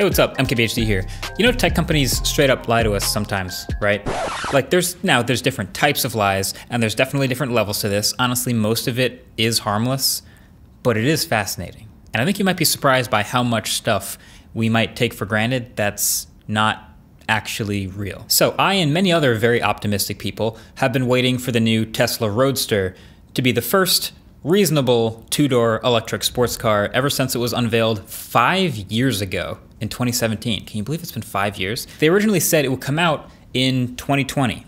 Hey, what's up? MKBHD here. You know, tech companies straight up lie to us sometimes, right? Like, there's now there's different types of lies, and there's definitely different levels to this. Honestly, most of it is harmless, but it is fascinating. And I think you might be surprised by how much stuff we might take for granted that's not actually real. So, I and many other very optimistic people have been waiting for the new Tesla Roadster to be the first reasonable two door electric sports car ever since it was unveiled five years ago in 2017. Can you believe it's been five years? They originally said it would come out in 2020.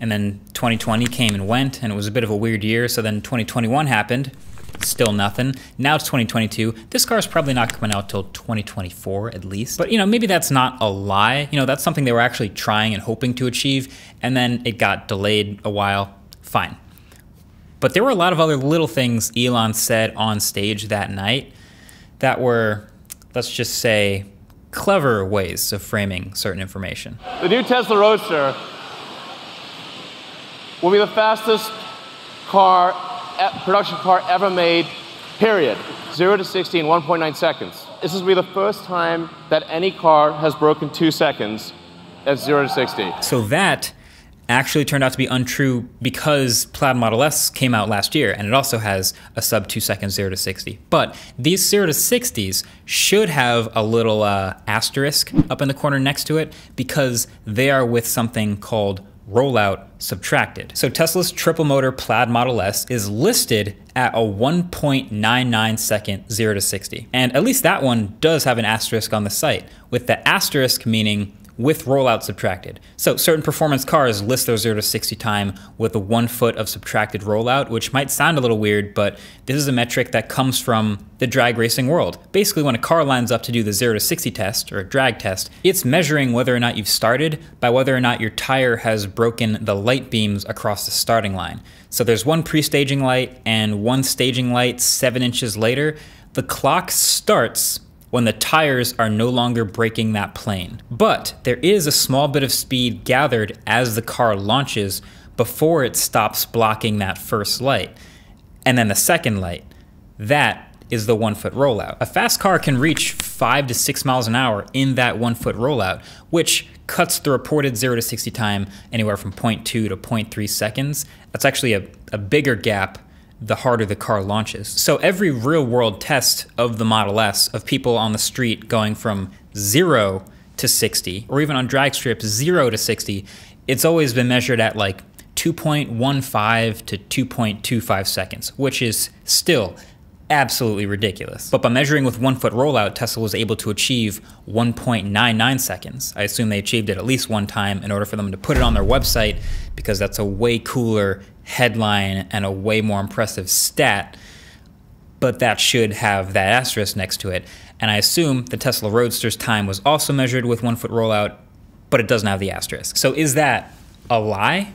And then 2020 came and went, and it was a bit of a weird year. So then 2021 happened, still nothing. Now it's 2022. This car is probably not coming out till 2024 at least. But you know, maybe that's not a lie. You know, that's something they were actually trying and hoping to achieve, and then it got delayed a while. Fine. But there were a lot of other little things Elon said on stage that night that were, let's just say, clever ways of framing certain information. The new Tesla Roadster will be the fastest car, production car ever made, period. 0 to 60 in 1.9 seconds. This will be the first time that any car has broken two seconds at 0 to 60. So that actually turned out to be untrue because Plaid Model S came out last year and it also has a sub two second 0 to 60. But these 0 to 60s should have a little uh, asterisk up in the corner next to it because they are with something called rollout subtracted. So Tesla's triple motor Plaid Model S is listed at a 1.99 second 0 to 60. And at least that one does have an asterisk on the site, with the asterisk meaning with rollout subtracted. So certain performance cars list their 0 to 60 time with a one foot of subtracted rollout, which might sound a little weird, but this is a metric that comes from the drag racing world. Basically, when a car lines up to do the 0 to 60 test or a drag test, it's measuring whether or not you've started by whether or not your tire has broken the light beams across the starting line. So there's one pre-staging light and one staging light seven inches later. The clock starts when the tires are no longer breaking that plane. But there is a small bit of speed gathered as the car launches before it stops blocking that first light. And then the second light, that is the one foot rollout. A fast car can reach five to six miles an hour in that one foot rollout, which cuts the reported 0 to 60 time anywhere from 0.2 to 0.3 seconds. That's actually a, a bigger gap the harder the car launches. So every real world test of the Model S of people on the street going from zero to 60, or even on drag strips, zero to 60, it's always been measured at like 2.15 to 2.25 seconds, which is still absolutely ridiculous. But by measuring with one foot rollout, Tesla was able to achieve 1.99 seconds. I assume they achieved it at least one time in order for them to put it on their website because that's a way cooler headline and a way more impressive stat. But that should have that asterisk next to it. And I assume the Tesla Roadster's time was also measured with one foot rollout, but it doesn't have the asterisk. So is that a lie?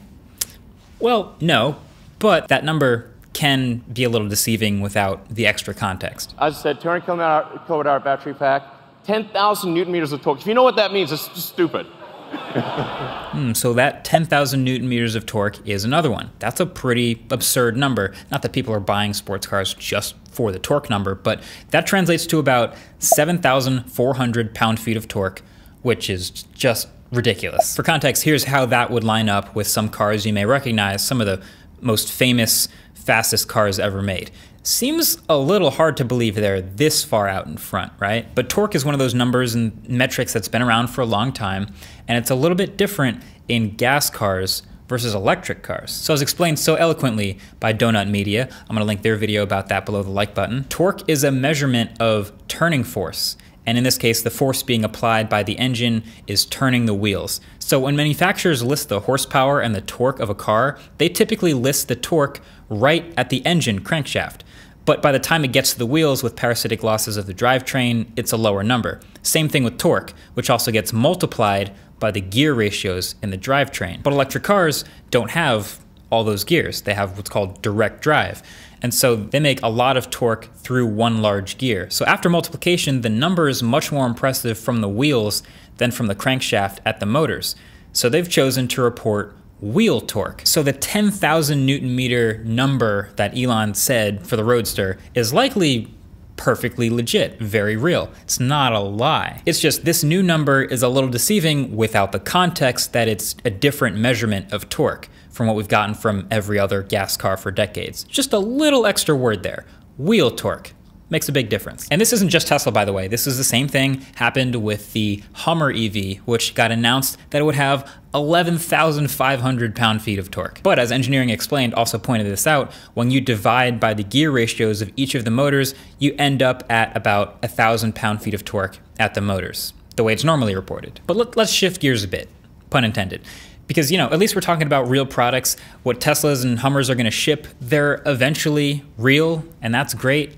Well, no, but that number can be a little deceiving without the extra context. As I said, 200 kilowatt hour battery pack, 10,000 newton meters of torque. If you know what that means, it's just stupid. hmm, so that 10,000 newton meters of torque is another one. That's a pretty absurd number. Not that people are buying sports cars just for the torque number, but that translates to about 7,400 pound-feet of torque, which is just ridiculous. For context, here's how that would line up with some cars you may recognize, some of the most famous fastest cars ever made. Seems a little hard to believe they're this far out in front, right? But torque is one of those numbers and metrics that's been around for a long time, and it's a little bit different in gas cars versus electric cars. So as explained so eloquently by Donut Media, I'm gonna link their video about that below the like button. Torque is a measurement of turning force. And in this case, the force being applied by the engine is turning the wheels. So when manufacturers list the horsepower and the torque of a car, they typically list the torque right at the engine crankshaft. But by the time it gets to the wheels with parasitic losses of the drivetrain, it's a lower number. Same thing with torque, which also gets multiplied by the gear ratios in the drivetrain. But electric cars don't have all those gears. They have what's called direct drive. And so they make a lot of torque through one large gear. So after multiplication, the number is much more impressive from the wheels than from the crankshaft at the motors. So they've chosen to report wheel torque. So the 10,000 newton meter number that Elon said for the Roadster is likely perfectly legit, very real. It's not a lie. It's just this new number is a little deceiving without the context that it's a different measurement of torque from what we've gotten from every other gas car for decades. Just a little extra word there. Wheel torque makes a big difference. And this isn't just Tesla, by the way. This is the same thing happened with the Hummer EV, which got announced that it would have 11,500 pound-feet of torque. But as Engineering Explained also pointed this out, when you divide by the gear ratios of each of the motors, you end up at about 1,000 pound-feet of torque at the motors, the way it's normally reported. But let, let's shift gears a bit, pun intended because you know at least we're talking about real products what teslas and hummers are going to ship they're eventually real and that's great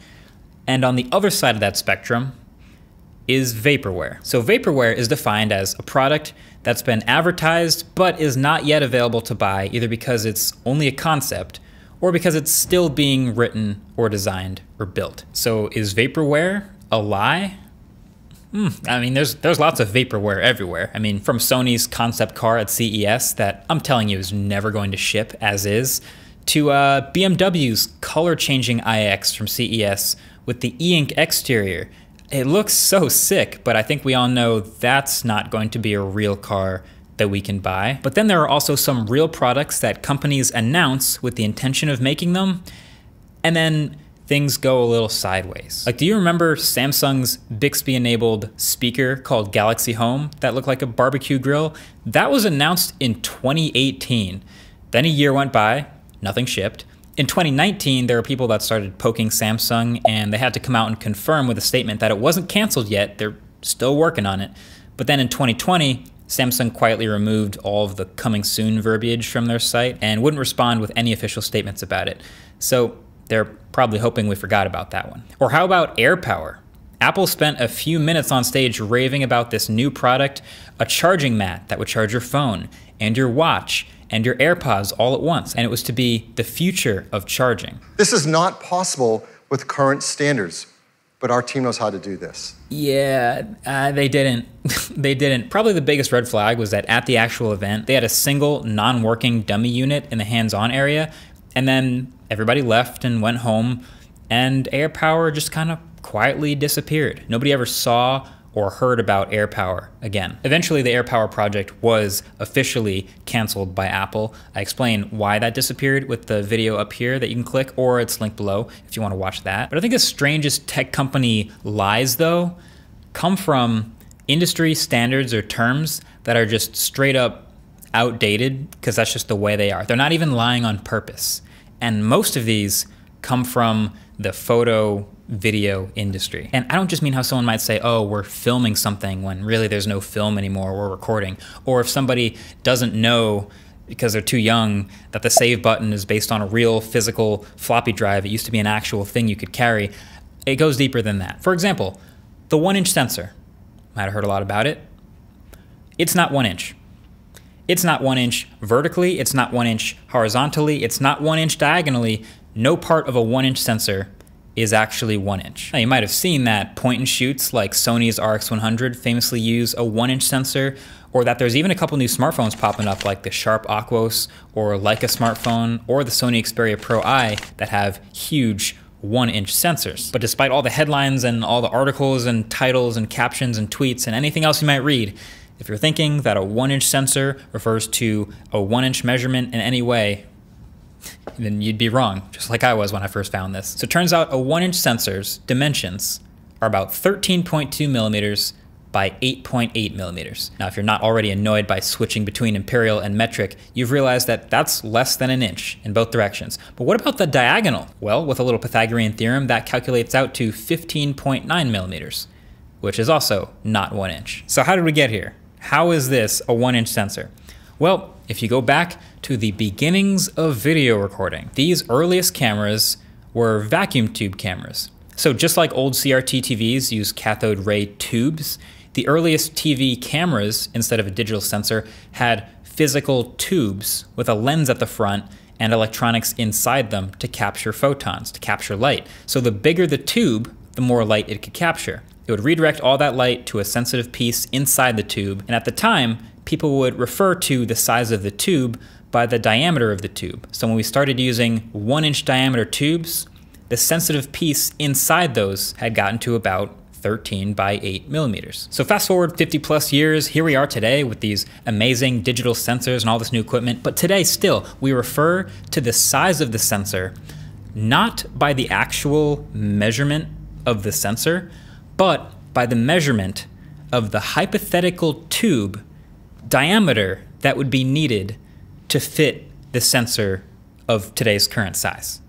and on the other side of that spectrum is vaporware. So vaporware is defined as a product that's been advertised but is not yet available to buy either because it's only a concept or because it's still being written or designed or built. So is vaporware a lie? Mm, I mean, there's there's lots of vaporware everywhere. I mean, from Sony's concept car at CES that I'm telling you is never going to ship as is, to uh, BMW's color-changing iX from CES with the e-ink exterior. It looks so sick, but I think we all know that's not going to be a real car that we can buy. But then there are also some real products that companies announce with the intention of making them, and then things go a little sideways. Like, do you remember Samsung's Bixby enabled speaker called Galaxy Home that looked like a barbecue grill? That was announced in 2018. Then a year went by, nothing shipped. In 2019, there were people that started poking Samsung and they had to come out and confirm with a statement that it wasn't canceled yet, they're still working on it. But then in 2020, Samsung quietly removed all of the coming soon verbiage from their site and wouldn't respond with any official statements about it. So they're probably hoping we forgot about that one. Or how about AirPower? Apple spent a few minutes on stage raving about this new product, a charging mat that would charge your phone and your watch and your AirPods all at once, and it was to be the future of charging. This is not possible with current standards, but our team knows how to do this. Yeah, uh, they didn't. they didn't. Probably the biggest red flag was that at the actual event, they had a single non working dummy unit in the hands on area, and then everybody left and went home, and AirPower just kind of quietly disappeared. Nobody ever saw or heard about AirPower again. Eventually, the AirPower project was officially canceled by Apple. I explain why that disappeared with the video up here that you can click, or it's linked below if you want to watch that. But I think the strangest tech company lies, though, come from industry standards or terms that are just straight up outdated because that's just the way they are. They're not even lying on purpose. And most of these come from the photo video industry. And I don't just mean how someone might say, oh, we're filming something when really there's no film anymore, we're recording. Or if somebody doesn't know because they're too young that the save button is based on a real physical floppy drive, it used to be an actual thing you could carry. It goes deeper than that. For example, the one inch sensor. Might have heard a lot about it. It's not one inch. It's not one inch vertically, it's not one inch horizontally, it's not one inch diagonally. No part of a one inch sensor is actually one inch. Now, you might have seen that point and shoots like Sony's RX100 famously use a one inch sensor, or that there's even a couple new smartphones popping up like the Sharp Aquos or Leica smartphone or the Sony Xperia Pro I that have huge one inch sensors. But despite all the headlines and all the articles and titles and captions and tweets and anything else you might read, if you're thinking that a one inch sensor refers to a one inch measurement in any way, then you'd be wrong, just like I was when I first found this. So it turns out a one inch sensor's dimensions are about 13.2 millimeters by 8.8 millimeters. Now, if you're not already annoyed by switching between imperial and metric, you've realized that that's less than an inch in both directions. But what about the diagonal? Well, with a little Pythagorean theorem, that calculates out to 15.9 millimeters, which is also not one inch. So how did we get here? How is this a one inch sensor? Well, if you go back to the beginnings of video recording, these earliest cameras were vacuum tube cameras. So just like old CRT TVs use cathode ray tubes, the earliest TV cameras, instead of a digital sensor, had physical tubes with a lens at the front and electronics inside them to capture photons, to capture light. So the bigger the tube, the more light it could capture. It would redirect all that light to a sensitive piece inside the tube, and at the time, people would refer to the size of the tube by the diameter of the tube. So when we started using one inch diameter tubes, the sensitive piece inside those had gotten to about 13 by 8 millimeters. So fast forward 50 plus years, here we are today with these amazing digital sensors and all this new equipment. But today still, we refer to the size of the sensor not by the actual measurement of the sensor, but by the measurement of the hypothetical tube diameter that would be needed to fit the sensor of today's current size.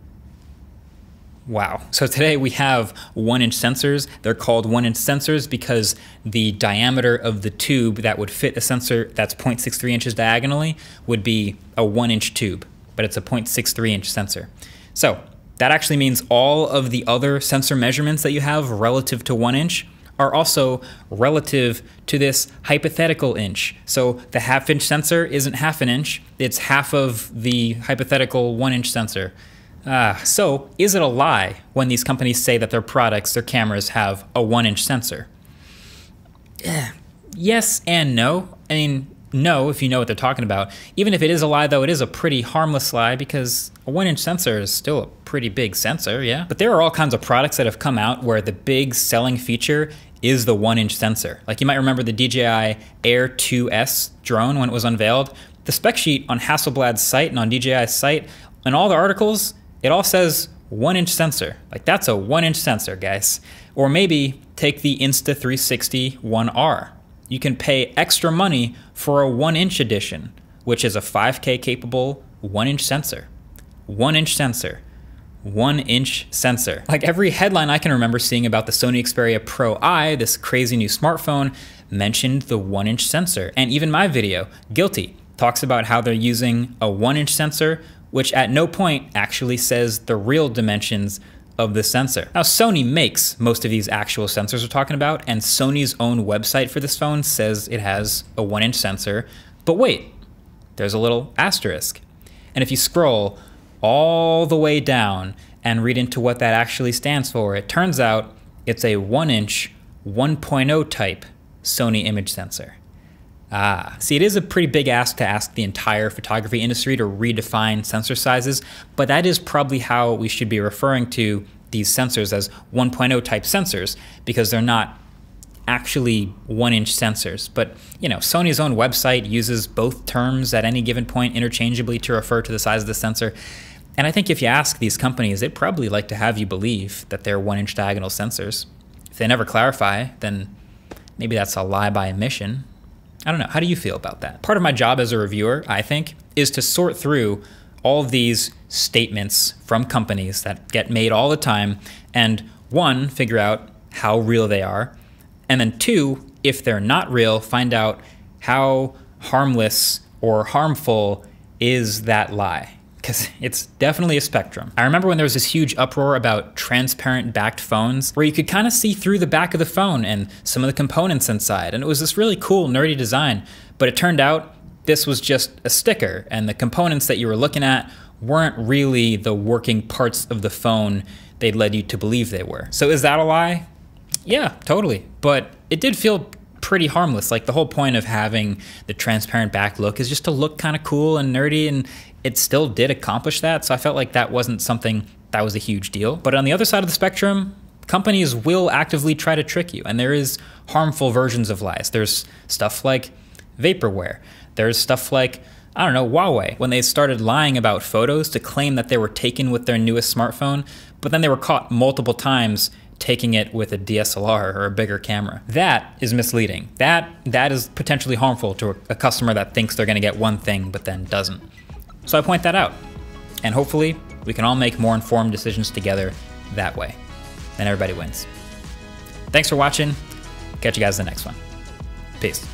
Wow. So today we have one inch sensors. They're called one inch sensors because the diameter of the tube that would fit a sensor that's 0.63 inches diagonally would be a one inch tube, but it's a 0.63 inch sensor. So that actually means all of the other sensor measurements that you have relative to one inch are also relative to this hypothetical inch. So the half inch sensor isn't half an inch, it's half of the hypothetical one inch sensor. Uh, so, is it a lie when these companies say that their products, their cameras, have a one inch sensor? Yeah. Yes and no. I mean, no, if you know what they're talking about. Even if it is a lie, though, it is a pretty harmless lie because a one inch sensor is still a pretty big sensor, yeah? But there are all kinds of products that have come out where the big selling feature is the one inch sensor. Like you might remember the DJI Air 2S drone when it was unveiled. The spec sheet on Hasselblad's site and on DJI's site, and all the articles, it all says one inch sensor. Like that's a one inch sensor, guys. Or maybe take the Insta360 1R. You can pay extra money for a one inch edition, which is a 5K capable one inch sensor. One inch sensor. One inch sensor. Like every headline I can remember seeing about the Sony Xperia Pro I, this crazy new smartphone, mentioned the one inch sensor. And even my video, Guilty, talks about how they're using a one inch sensor which at no point actually says the real dimensions of the sensor. Now, Sony makes most of these actual sensors we're talking about, and Sony's own website for this phone says it has a one inch sensor. But wait, there's a little asterisk. And if you scroll all the way down and read into what that actually stands for, it turns out it's a one inch 1.0 type Sony image sensor. Ah, see, it is a pretty big ask to ask the entire photography industry to redefine sensor sizes, but that is probably how we should be referring to these sensors as 1.0 type sensors because they're not actually one inch sensors. But, you know, Sony's own website uses both terms at any given point interchangeably to refer to the size of the sensor. And I think if you ask these companies, they'd probably like to have you believe that they're one inch diagonal sensors. If they never clarify, then maybe that's a lie by omission. I don't know. How do you feel about that? Part of my job as a reviewer, I think, is to sort through all of these statements from companies that get made all the time and one, figure out how real they are, and then two, if they're not real, find out how harmless or harmful is that lie because it's definitely a spectrum. I remember when there was this huge uproar about transparent backed phones where you could kind of see through the back of the phone and some of the components inside. And it was this really cool, nerdy design. But it turned out this was just a sticker, and the components that you were looking at weren't really the working parts of the phone they led you to believe they were. So is that a lie? Yeah, totally. But it did feel pretty harmless. Like the whole point of having the transparent back look is just to look kind of cool and nerdy, and it still did accomplish that. So I felt like that wasn't something that was a huge deal. But on the other side of the spectrum, companies will actively try to trick you, and there is harmful versions of lies. There's stuff like vaporware. There's stuff like I don't know, Huawei, when they started lying about photos to claim that they were taken with their newest smartphone, but then they were caught multiple times taking it with a DSLR or a bigger camera. That is misleading. That that is potentially harmful to a, customer that thinks they're going to get one thing but then doesn't. So I point that out. And hopefully, we can all make more informed decisions together that way. Then everybody wins. Thanks for watching. Catch you guys in the next one. Peace.